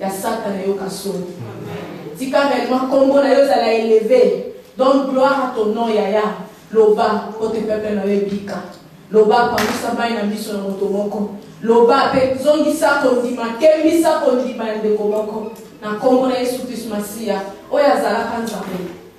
ya satana yoka soni tika vraiment kombo na yo ezala eleve donc gloire à ton nom yaya loba po te peuple na yo ebika loba pangusa mai na miso na moto moko loba mpe zongisa kondima kembisa kondima ya ndeko moko na nkombo na yesu kristu masiya oyo azalaka nzambe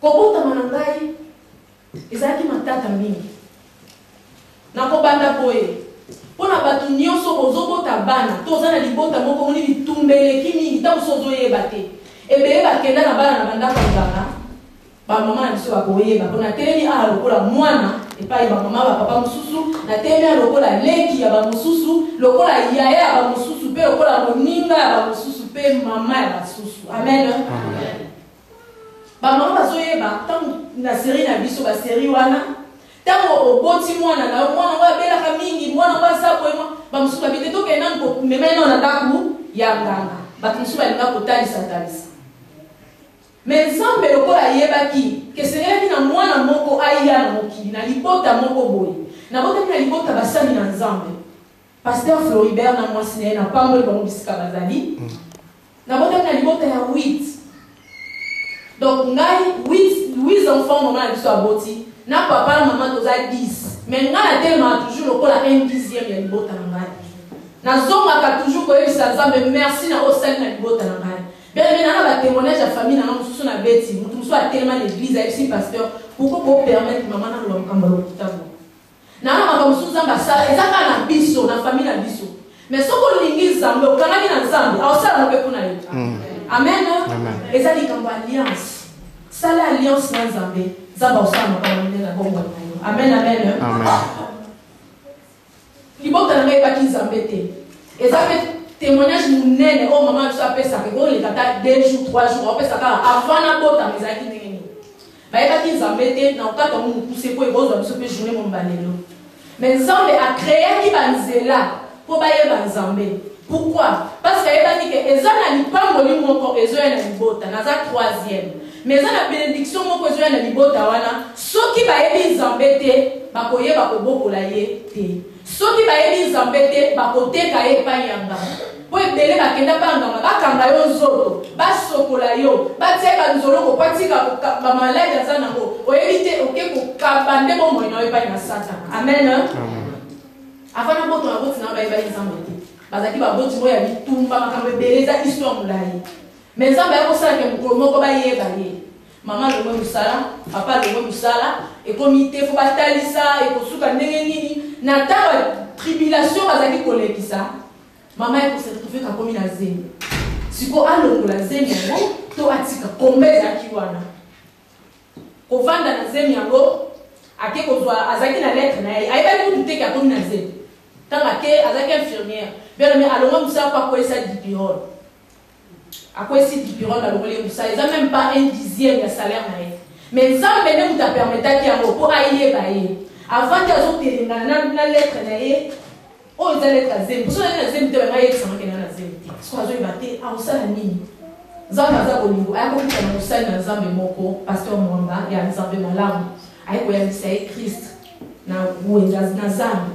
Kobotama na ngai ezalaki matata mingi. Nakobanda boye, mpo na bato nyonso bozobota bana to oza na libota moko omoni bitumba eleki mingi ntango mosusu ozoyeba te ebele bakenda na bana na bandako ya nganga bamama na biso bakoyeba mpo natelemi awa lokola mwana epai bamama bapapa mosusu natelemi awa lokola leki ya bamosusu lokola yaya ya bamosusu mpe lokola moninga ya bamosusu mpe mama ya basusu amen, amen. Ba maman bazo yeba tango na serie na biso ba serie wana tango oboti mwana na yo mwana ngo abelaka mingi mwana ngo aza boye mwa ba mususu ba bite tokende nanu ko mema ye nao na ndaku ya nganga batu mususu balinga kotalisa talisa me nzambe lokola ayebaki kesengelaki na mwana moko aya na mokili na libota moko boye nabotaki na libota basali na nzambe Pasteur Floribert na mwasi na ye na pamboli bango bisika bazali. Nabotaki na libota ya 8. Donc ngai 8 8 enfants maman na biso aboti na papa na maman toza 10. Mais ngai natelemaka toujours lokola un dixième ya libota na ngai. Nazongaka toujours koyebisa Nzambe merci na osali na libota na ngai. Bien bien nana ba témoignage ya famille na ngai mosusu na beti moto mosusu atelema na église ayebisi pasteur pourquoi ko permettre maman na loba makambo ya lokuta boye. Na wana makambo mosusu Nzambe asala eza kaka na biso, na famille na biso. Mais soki olingi Nzambe, okangaki na Nzambe, akosala mabe mpo na yo. Amen. Eza likambo ya alliance. Sala alliance na Nzambe, Nzambe akosala makambo minene na bomoi na yo. Amen, amen. Libota na ngai ebaki Nzambe te. Eza mpe témoignage monene oyo mama na biso apesaka, ekoleka ata deux jours, trois jours, apesaka avant nabotama ezalaki ndenge Bayebaki Nzambe te na okata ngo mukuse po ekozwa biso pe journee momba lelo. Mais Nzambe a creaki ba nzela po bayeba Nzambe. Pourquoi? Parce que ayebaki ke eza na lipamboli moko ezoya na libota. Naza troisième. Mais eza na benediction moko ezoya na libota wana soki bayebi Nzambe te bakoyeba kobokola ye te. Soki bayebi Nzambe te, bakoteka ye epai ya nganga, mpo ebele bakenda epai ya nganga, bakanga yo nzoto, basokola yo, batia ye banzoloko mpo atika koka, bamaladi aza na yango, oyebi te, oke kokaba nde bomoi na yo epai na Satana. Amen. Avant na boto na boti na yo bayebaki Nzambe te, bazalaki baboti moko ya bitumba, makambo ebele, eza histoire molai. Mais Nzambe ayaki kosala ke mokolo moko bayeba ye. Maman longwe musala, papa longwe musala, ekomi te faut batalisa ekosuka ndenge nini na taba tribulation bazaki kolekisa maman eko se retrouver kakomi na zemi siko alongola zemi yango to atika kombe ezalaki wana kovanda na zemi yango ake kozwa azalaki na lettre na ye ayebaki kutu te ke akomi na zemi ntango ake azalaki infirmière bianome alongwa mosala mpo akweyisa dipirole Akwesi Gibeon alongoli ye mosala eza meme pas un dixième ya salaire na ye. Mais Nzambe nde moto a permetaki yango po ayeba ye. Avandi azo telengana na na lettre na ye oyo eza lettre ya zemi. Poso na ye na zemi te balingi ayebisa ngo ke na na zemi te. Sikoyo azo yeba te akosala nini. Nzambe aza bolingo aya kokutana na mosali na Nzambe moko pasteur Mwamba ya Nzambe malamu aye koyambisa ye Christ na wenze na zambe.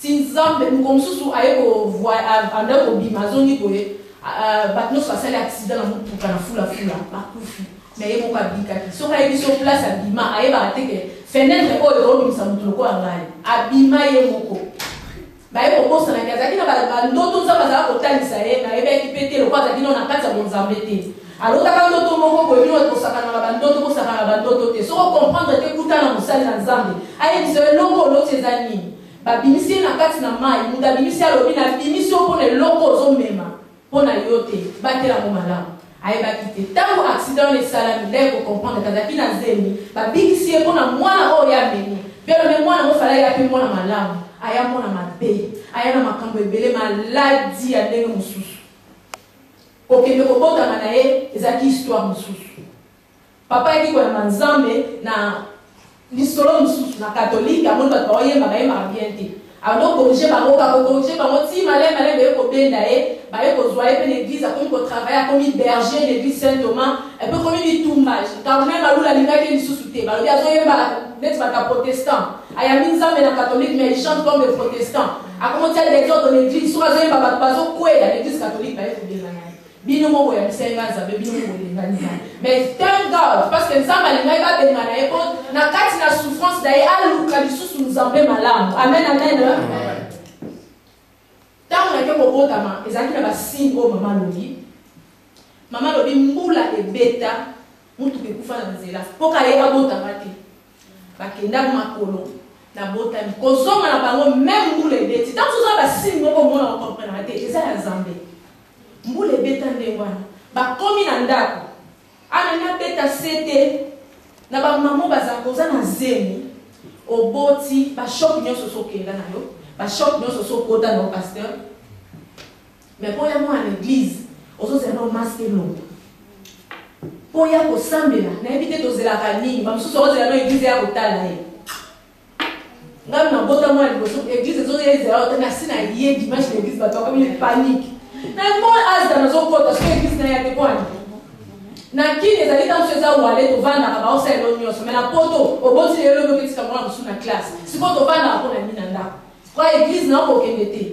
Ti nzambe moko mususu aye ko voi abandaki kobima azongi boye bato nionso basali accident na mutuka na fula fula bakufi mais ye moko abikaki soki ayebi sur place abima ayebaka te ke fenetre oyo ekobimisa moto lokola ngai abima ye moko baye kobosanaki azalaki na bandoto nzambe azalaki kotalisa ye nayebaki mpe te lokola azalaki nao na kati ya bonzambe te Alotaka ndoto moko boye bino batu bosakana na ba ndoto bosakana na ba ndoto te soki o comprendre te kuta na mosali na nzambe ayebisa yo eloko oloti eza nini babimisi ye na kati na mayi moto abimisi alobi na bimisi yo mpona eloko ozomema mpo na yo te batela yango malamu ayebaki te ntango accident wana esalami nde ye kocomprendre kazalaki na zemi babikisi ye mpo na mwana oyo ya meni belome mwana yango fala ya mpe mwana malamu aya mwana mabe aya na makambo ebele maladi ya ndenge mosusu Kokende kobotama na ye ezalaki histoire mosusu. Papa ayaki koyamba Nzambe na lisolo mosusu, na catholique, amoni bato baoyemba bayembaka bien te. Abandi kokorige bango, kaka kokorige bango ti malai malai baye kobenda ye, baye kozwa ye mpe na eglise, akomi kotravaille, akomi berger na eglise Saint Thomas, epuis ekomi bitumba, cardinal Malula alingaki ye lisusu te, balobi azoyemba neti bato ya protestant. Ayambi Nzambe na catholique mais il chante comme le protestant. Akomo tia desordre na eglise soki azo yemba bato bazo kwela na eglise catholique baye kobengana ye. Bino moko yambisa nga Nzambe bino moko bengani ye. Mais thank God parce que Nzambe alingaki babengana ye po na kati na souffrance na ye aluka lisusu Nzambe malamu. Amen amen. amen. ntango nake kobotama ezalaki na basini oyo mama alobi mama alobi mbula ebeta motuka ekufa na nzela mpo kaye abotama te bakenda makolo na botami kozonga na bango meme mbula ebeti ntango soza basini moko omona okomprenaka te eza ya zambe mbula ebeta ndenge wana bakomi na ndako ana nabeta sete na bamama baza koza na zemi oboti bashoke nyonso sokenda na yo bashoke nyonso sokota na yo pasteur Mais oya ngo na eglise ozo zela ngo masque elongua po ya kosambela nayebi te tozelaka nini bamosusu bakozela no eglize ya kotala ye ngai nabota mwana liboso eglize ezoya ezela yo te nasi na ye dimanche na eglize bato bakomi panike na yango azda nazokota soki eglize na ya te kwani na kini ezali ntango so eza wale tovandaka baosala elo nyonso mai na poto oboti lelo lobi oketika mwana mosusu na classe sikoyo tovandaka mpo na nini na ndako kwa eglize na okokende te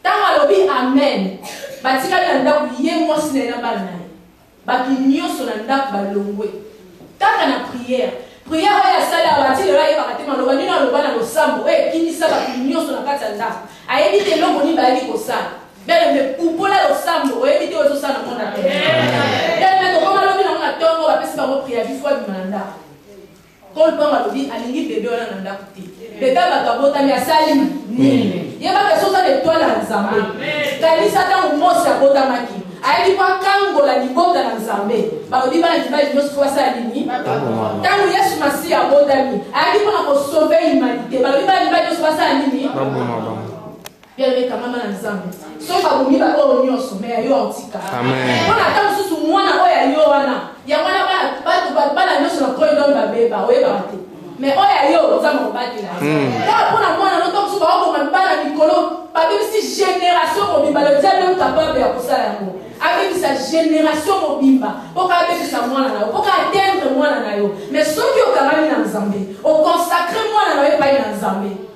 Ntango alobi amen, batikali na ndako, ye, mwasi na ye na bana na ye. Bato nyonso na ndako balongwe. Kaka na prière. Prière oyo asali awa, ti lelo ayebaka te maloba nini aloba na losambo oyo ekimisa bato nyonso na kati ya ndako. Ayebi te eloko nini bayaki kosala. Bien-aime, pupola losambo, oyebi te oyo ozosala na monde ya pembe. Bien-aime, tokoma lobi na ngo na tongo, bapesi bango preavis, faut abima na ndako. Paul Pang alobi alingi bebe wana na ndako te. Bebe ya bato abotami asali nini? Yeba ke soki oza na etoile ya Nzambe, kanisa ntango Mose abotamaki ayebi mpo akangola libota na nzambe balobi bana libali nyonso mpo basala nini ntango yesu masiya abotami ayebi mpo na kosove humanité balobi bana libali nyonso basala nini Bien aimé kangama na Nzambe. Soki babomi ba oyo nyonso, mais ya yo aotika. Amen. Mpo na ntango mosusu mwana oyo ya yo wana, yango wana bana bato ba- bana nyonso na proidome babeba, oyebaka te. Mais oyo ya yo Nzambe akobatela. Mm. Kaka mpo na mwana no, ntango mosusu bakoboma bana mikolo, babebisi generation mobimba, le diable est capable ya kosala yango. abebisa generation mobimba mpo kaka abebisa mwana na yo mpo kaka atendre mwana na yo mais soki okangami na nzambe okonsacre mwana na yo epai na nzambe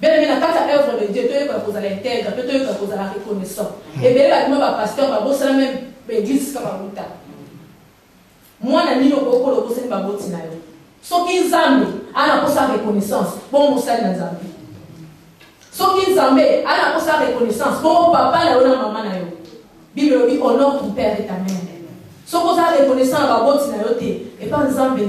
Bien-aime, na kati ya oeuvre de Dieu, toyekola kozala integre mpe toyekola kozala reconnaissant. Ebele babima ba pasteurs, babosana meme ba eglises esika bawuta. Mwana nini okoki kokola obosani baboti na yo? Soki Nzambe aza na posa ya reconnaissance, bongo mosali na Nzambe. Soki Nzambe aza na posa ya reconnaissance, bongo papa na yo na mama na yo. Bible elobi honore ton père et ta mère. Soki oza reconnaissant na baboti na yo te, epa Nzambe,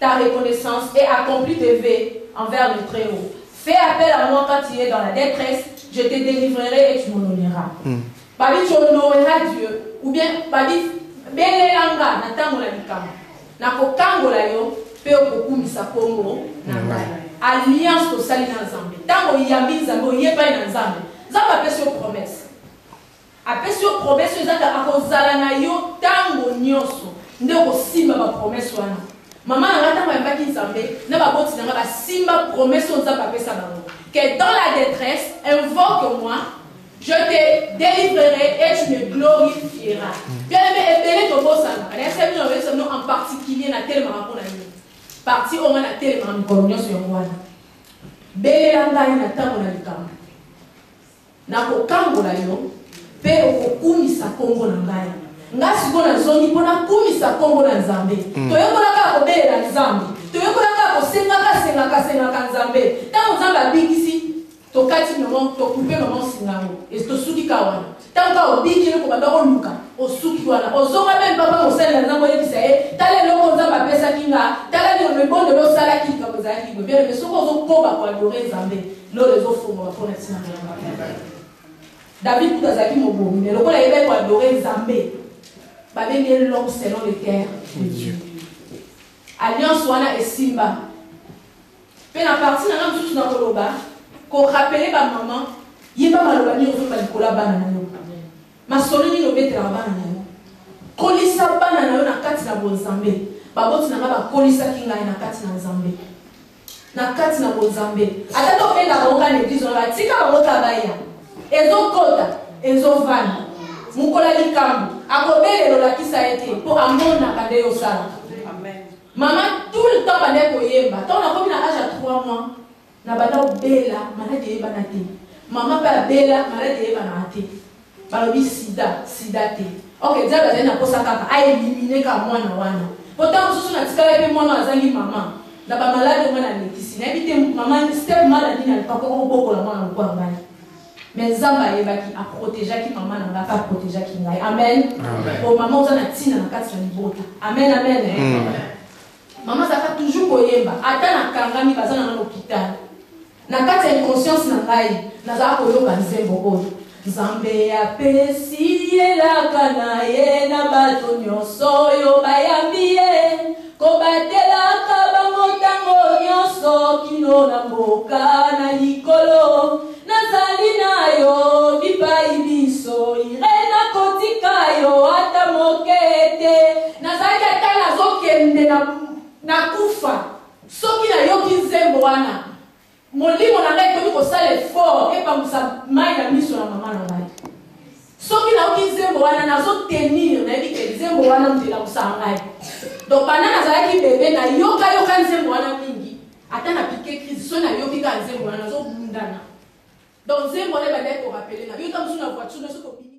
ta reconnaissance et accomplis tes vœux envers le très haut fait appel à moi quand tu es dans la detresse je te délivrerai et tu m'honoreras mm. babi tu honoreras Dieu ou bien babi belela nga na ntango na likambo nakokangola yo mpe okokumisa nkombo na ngai alliance tosali na nzambe ntango oyambi nzambe oyebani na nzambe nzambe apesi yo promese Apesi yo promesse oyo eza que akozala na yo tango nionso nde okosimba ba promesse wana. Maman na ngai tango ayambaki Nzambe na ba boti na ngai ba simba promesse oyo Nzambe apesa bango que dans la detresse invoque moi je te delivrerai et tu me glorifieras. Bien aime ebele tobosanaka na yasaki bino nayebisa bino en particulier na telemaka mpo na nini parti oyo ngai na telemaka mikolo nyonso yango wana belela ngai na ntango na likambo Nakokambola yo, mpe okokumisa nkombo na ngai. Ngai sikoyo nazongi mpo nakumisa nkombo na Nzambe. Mm. Toyekola kaka kobelela Nzambe, toyekola kaka kosengaka sengaka sengaka Nzambe. Ntango Nzambe abikisi, tokati mama, tokupe mama osinga yango, tosuki kaka wana. Ntango kaka obiki eloko banda koluka, osuki wana, ozonga mpe mpapa mosali na Nzambe oyebisa ye, tala eloko Nzambe apesaki nga, tala libondo losalaki likambo ezalaki liboye. Bien, soki ozokoba koadore Nzambe Lola ezofongola mpo na ntina na yango makambo. David kutu azalaki mobomi, mais lokola ayebaki koadore Nzambe, babengi ye l'homme selon le cœur de Dieu. Alliance wana esimba. Mpe na parti na nga mosusu nakoloba korapele bamama yeba maloba nini ozoloba likolo ya bana na yo masolo nini obetelaka bana na yo kolisa bana na yo na kati na bonzambe baboti na ngai bakolisaki ngai na kati na nzambe na kati na bonzambe ata nde obenda bango kaka na eglize wana batika bango kaka baya ezokota ezovanda mokolo ya likambo akobelelo olakisa ye te mpo amonaka nde yo osalaka mama tout le temps banda koyemba ntango nakomi na age ya 3 mois na banda kobela maladi eyebana te mama mpe abela maladi eyebanaka te Balobi sida, sida te. Ok, diable azali na posa kaka a eliminer kaka mwana wana. Po tango mosusu na tikala pe mwana oyo azangi mama. Na ba malade oyo nga na lekisi. Nayebi te mama step mother nini alukaki ko bokola mwana lokola ngai. Mais Nzambe ayebaki, a protegeaki mama na ngai pe a protegeaki ngai. Amen. Po mama oza na tina na kati na libota. Amen, amen. Mama azalaka toujours koyemba. Ata na kangami baza na nga na hopital. Na kati ya inconscience na ngai nazalaka koyoka nzembo oyo. Nzambe apesi elaka na ye na bato nyonso oyo bayambi ye, kobatelaka bango tango nyonso kino na mboka na likolo. Nazali na yo bipai binso, Irene, nakotika yo ata moke te. Nazalaki ata nazokende na kufa, Soki nayoki nzembo wana, molimo na ngai ekomi kosala effort epangusa mayi na miso na mama na ngai. Soki nayoki nzembo wana, nazo tenir, nayebi ke nzembo wana moto elamusaka ngai. Donc banda nazalaki bebe, nayoka yoka nzembo wana mingi, ata na piquer crise, soki nayoki kaka nzembo wana, nazo bundana. Donc nzembo wana ebandaki ko rappeler ngai. Yo tango mosusu na voiture na yo soki obimi.